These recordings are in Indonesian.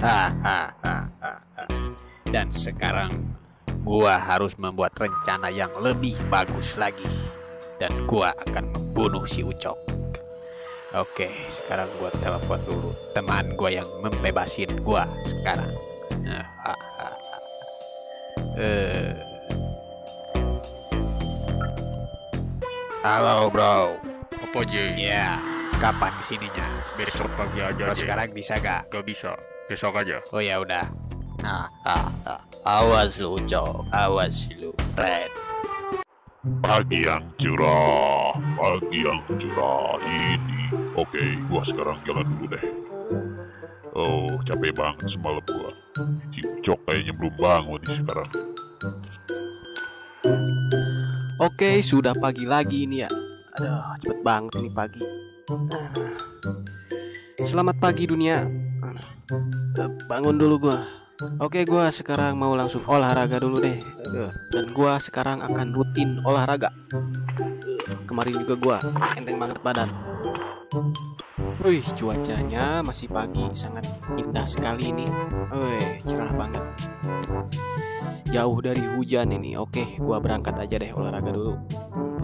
Dan sekarang gua harus membuat rencana yang lebih bagus lagi. Dan gua akan membunuh si Ucok. Oke, sekarang gua telepon dulu teman gua yang membebasin gua sekarang. Eh. Halo, bro. Apa aja? Ya, kapan ke sininya? Besok pagi aja. Kalau sekarang bisa gak? Gak bisa. Besok aja. Oh ya udah. Ah, ah, ah. Awas lu, Cok. Awas lu, Red. Pagi yang cerah, pagi yang cerah ini. Oke, gua sekarang jalan dulu deh. Oh, capek banget semalam gua. Si Ucok kayaknya belum bangun nih sekarang. Oke, sudah pagi lagi ini ya. Aduh, cepet banget ini pagi. Selamat pagi dunia. Bangun dulu gua. Oke, gua sekarang mau langsung olahraga dulu deh. Dan gua sekarang akan rutin olahraga. Kemarin juga gua enteng banget badan. Wih, cuacanya masih pagi, sangat indah sekali ini. Wih, cerah banget. Jauh dari hujan ini. Oke, gua berangkat aja deh olahraga dulu.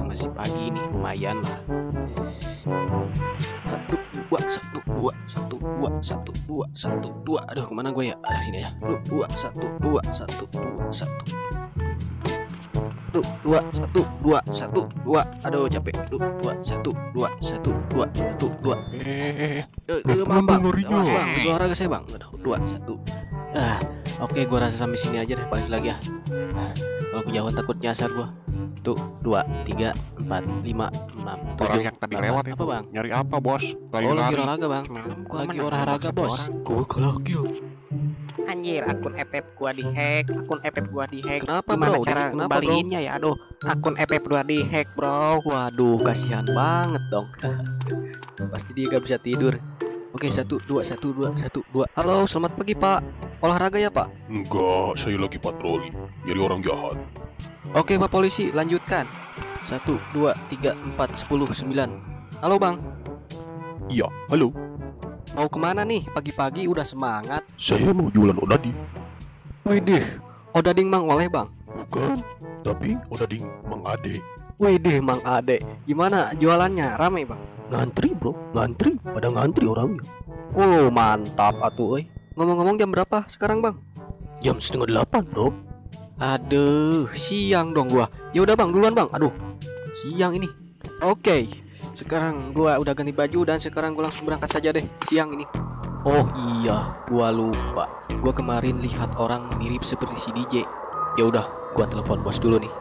Masih pagi ini, lumayan lah. Satu, dua, satu, dua, satu, dua, satu, dua, satu, dua. Aduh, ke mana gue ya? Ada sini ya. Dua, satu, dua, satu, dua, satu. Satu, dua, satu, dua, satu, dua. Aduh, capek. Dua, satu, dua, satu, dua, satu, dua. Eh, eh, eh, eh, bang, bang, bang, Itu olahraga saya bang. Aduh, dua, satu. Ah, oke, gue rasa sampai sini aja deh, balik lagi ya. Kalau kejauhan takut nyasar gua. Tuh, dua, tiga, empat, lima, enam, tujuh. Orang yang tadi lewat Apa bang? Nyari apa bos? Lagi oh, lagi olahraga bang. Gua Lagi olahraga bos. lagi loh. Anjir, akun FF gua dihack, akun FF gua dihack. Kenapa Gimana bro? cara Kenapa ya? Aduh, akun FF gua dihack, Bro. Waduh, kasihan banget dong. Pasti dia gak bisa tidur. Oke, satu, dua, satu, dua, satu, dua. Halo, selamat pagi pak. Olahraga ya pak? Enggak, saya lagi patroli. Nyari orang jahat. Oke pak polisi, lanjutkan. Satu, dua, tiga, empat, sepuluh, sembilan. Halo bang, Iya, halo. mau ke mana nih? Pagi-pagi udah semangat. Saya mau jualan odadi. Widih, odading mang oleh bang. Bukan, tapi odading mengade. Widih mang ade, gimana jualannya? Rame bang? Ngantri bro, ngantri, pada ngantri orangnya Oh mantap atuh euy. Ngomong-ngomong jam berapa sekarang bang? Jam setengah delapan bro Aduh, siang dong gua. Ya udah bang, duluan bang. Aduh, siang ini. Oke, sekarang gua udah ganti baju dan sekarang gua langsung berangkat saja deh siang ini. Oh iya, gua lupa. Gua kemarin lihat orang mirip seperti si DJ. Ya udah, gua telepon bos dulu nih.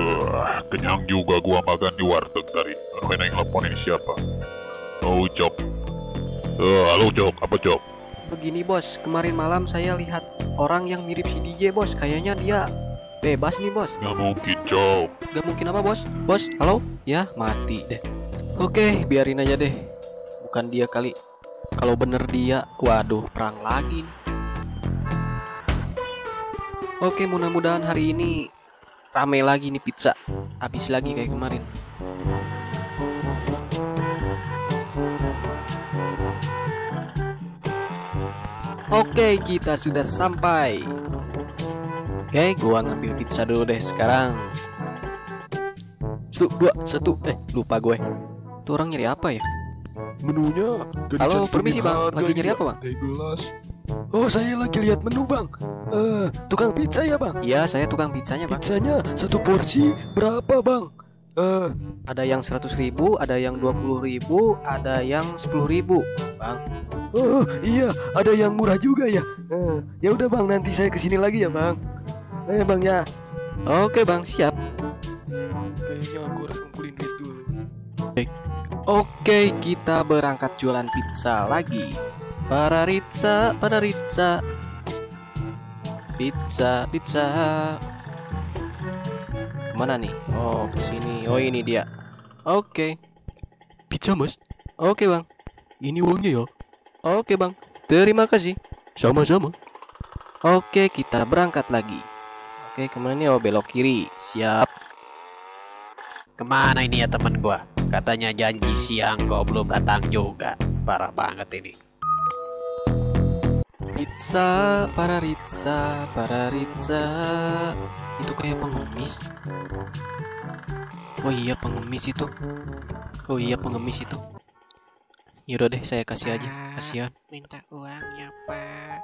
Wah, kenyang juga gua makan di warteg tadi. Main yang telepon ini siapa? Oh, Cok. Eh, halo Cok, apa Cok? Begini bos, kemarin malam saya lihat orang yang mirip si DJ bos. Kayaknya dia bebas nih bos. Nggak mungkin Cok. Gak mungkin apa bos? Bos, halo? Ya mati deh. Oke, biarin aja deh. Bukan dia kali. Kalau bener dia, waduh perang lagi. Oke, mudah-mudahan hari ini rame lagi nih pizza. Habis lagi kayak kemarin. Oke, kita sudah sampai. Oke, gua ngambil pizza dulu deh sekarang. Satu, dua, satu. Eh, lupa gue. Tuh orang nyari apa ya? Menunya Halo, permisi bang. Lagi nyari apa bang? gelas. Oh, saya lagi lihat menu bang. Eh, tukang pizza ya bang? Iya, saya tukang pizzanya bang. Pizzanya satu porsi berapa bang? Eh, ada yang seratus ribu, ada yang dua puluh ribu, ada yang sepuluh ribu, bang. Oh iya, ada yang murah juga ya. Eh, ya udah bang, nanti saya ke sini lagi ya bang. Eh bang ya. Oke bang, siap. Kayaknya aku harus ngumpulin duit dulu. Oke, kita berangkat jualan pizza lagi. Para Ritza, para Ritza. Pizza, pizza. Ke mana nih? Oh, ke sini. Oh, ini dia. Oke. Pizza, Mas? Oke, Bang. Ini uangnya ya. Oke, Bang. Terima kasih. Sama-sama. Oke, kita berangkat lagi. Oke, ke mana nih? Oh, belok kiri. Siap. Ke mana ini ya temen gua? Katanya janji siang kok belum datang juga. Parah banget ini. Ritza, para Ritza, para Ritza. Itu kayak pengemis. Oh iya pengemis itu. Oh iya pengemis itu. Yaudah deh saya kasih aja. Kasihan. Minta uang ya pak.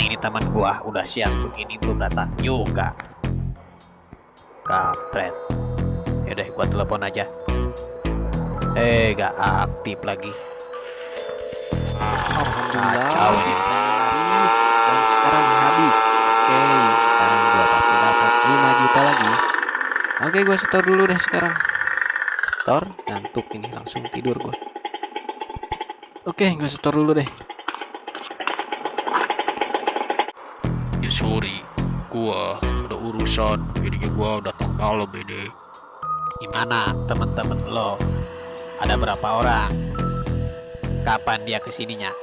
Nah, ini teman gua udah siang begini belum datang juga. Kampret. Yaudah gua telepon aja. Eh, gak aktif lagi. Alhamdulillah Kacau nih. habis dan sekarang habis. Oke, sekarang gua pasti dapat 5 juta lagi. Oke, gua setor dulu deh sekarang. Setor, ngantuk ini langsung tidur gua. Oke, gua setor dulu deh. Ya sorry, gua ada urusan, jadinya gua datang malam ini. Gimana temen-temen lo? Ada berapa orang? Kapan dia ke sininya?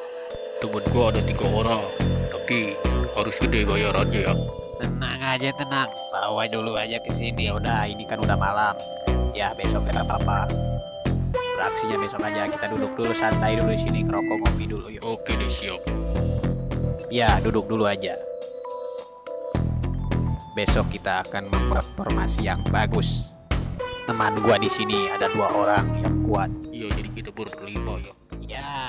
Temen gua ada tiga orang, tapi harus gede bayarannya ya. Tenang aja tenang, bawa dulu aja ke sini. Udah, ini kan udah malam. Ya besok kita apa-apa. Beraksinya besok aja. Kita duduk dulu santai dulu di sini, ngerokok ngopi dulu yuk. Oke deh siap. Ya, duduk dulu aja. Besok kita akan membuat formasi yang bagus. Teman gua di sini ada dua orang yang kuat. Iya jadi kita berlima ya. Ya.